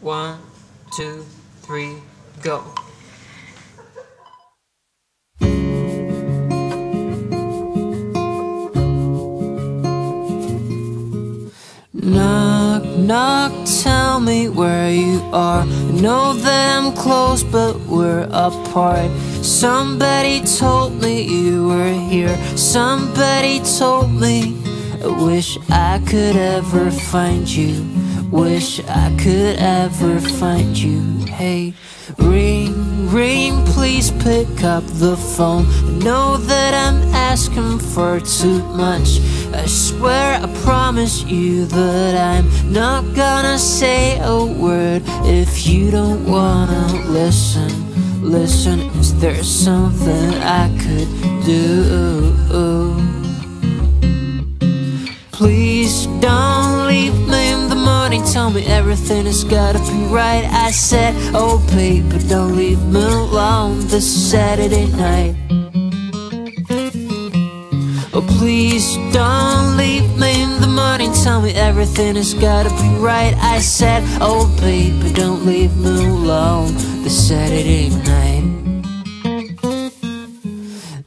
One, two, three, go. Knock, knock, tell me where you are. I know that I'm close, but we're apart. Somebody told me you were here. Somebody told me. Wish I could ever find you. Wish I could ever find you. Hey, ring, ring, please pick up the phone. I know that I'm asking for too much. I swear I promise you that I'm not gonna say a word if you don't wanna listen. Listen, is there something I could do? Please don't leave me in the morning. Tell me everything has gotta be right. I said, oh baby, don't leave me alone this Saturday night. Oh, please don't leave me in the morning. Tell me everything has gotta be right. I said, oh baby, don't leave me alone this Saturday night.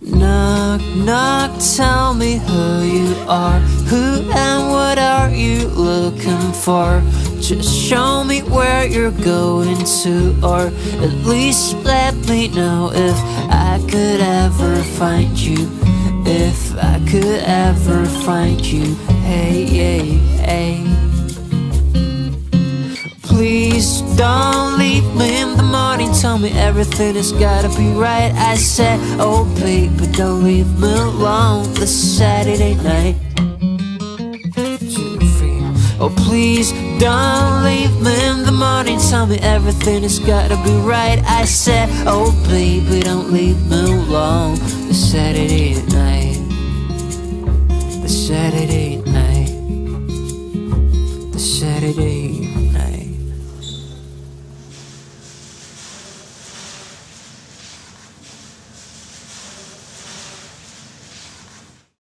Knock, knock, tell me who you are. Who and what are you looking for? Just show me where you're going to, or at least let me know if I could ever find you. If I could ever find you, hey, hey, hey. Please don't me everything has gotta be right. I said, oh baby, don't leave me alone this Saturday night. Oh please don't leave me in the morning. Tell me everything has gotta be right. I said, oh baby, don't leave me alone this Saturday night. The Saturday night. The Saturday